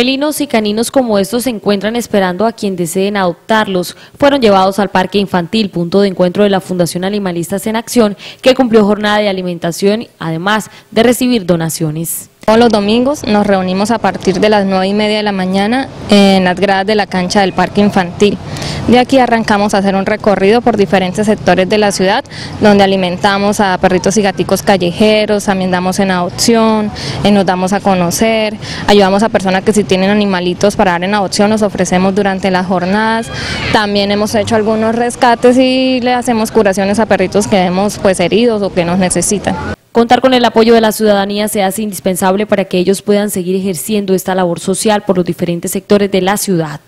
Felinos y caninos como estos se encuentran esperando a quien deseen adoptarlos. Fueron llevados al Parque Infantil, punto de encuentro de la Fundación Animalistas en Acción, que cumplió jornada de alimentación, además de recibir donaciones. Todos los domingos nos reunimos a partir de las 9 y media de la mañana en las gradas de la cancha del Parque Infantil. De aquí arrancamos a hacer un recorrido por diferentes sectores de la ciudad, donde alimentamos a perritos y gaticos callejeros, también damos en adopción, eh, nos damos a conocer, ayudamos a personas que si tienen animalitos para dar en adopción, los ofrecemos durante las jornadas. También hemos hecho algunos rescates y le hacemos curaciones a perritos que vemos pues heridos o que nos necesitan. Contar con el apoyo de la ciudadanía se hace indispensable para que ellos puedan seguir ejerciendo esta labor social por los diferentes sectores de la ciudad.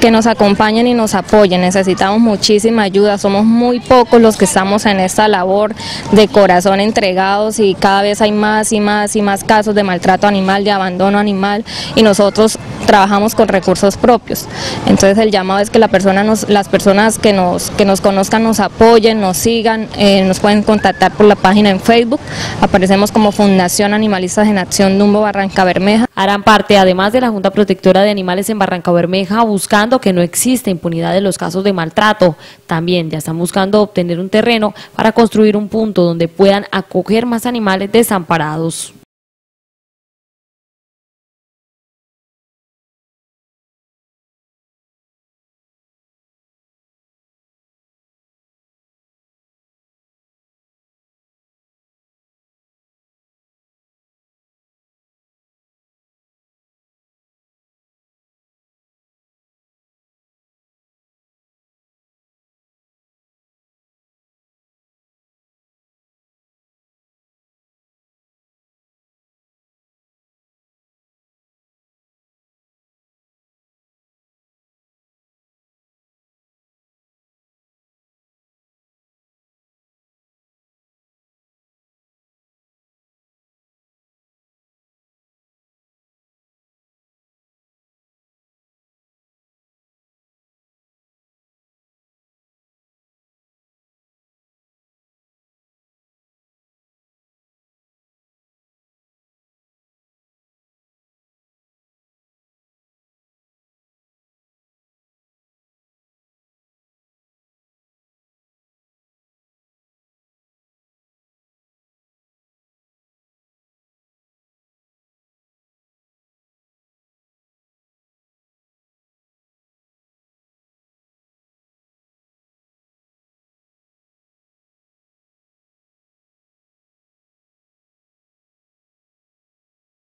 Que nos acompañen y nos apoyen. Necesitamos muchísima ayuda, somos muy pocos los que estamos en esta labor de corazón entregados y cada vez hay más y más y más casos de maltrato animal, de abandono animal. Y nosotros trabajamos con recursos propios. Entonces el llamado es que la persona nos, las personas que nos, que nos conozcan nos apoyen, nos sigan, eh, nos pueden contactar por la página en Facebook, aparecemos como Fundación Animalistas en Acción Dumbo Barranca Bermeja. Harán parte además de la Junta Protectora de Animales en Barranca Bermeja buscando que no existe impunidad de los casos de maltrato. También ya están buscando obtener un terreno para construir un punto donde puedan acoger más animales desamparados.